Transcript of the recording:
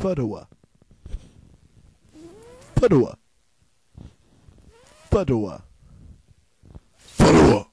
Fudua. Fudua. Fudua. Fudua.